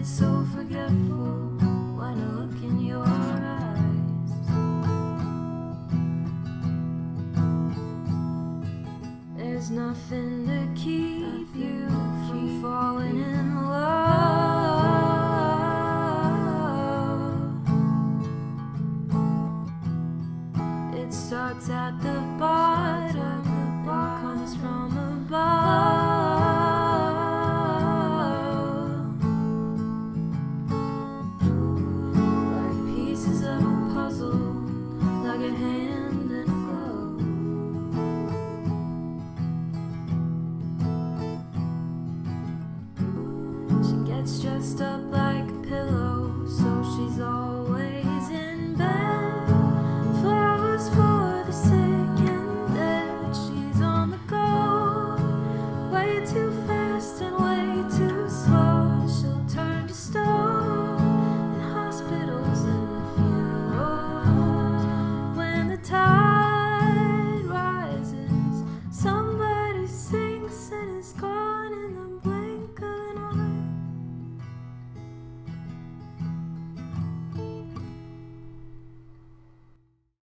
get so forgetful when I look in your eyes. There's nothing to keep you from falling in love. It starts at the bottom, comes from She gets dressed up like a pillow, so she's all.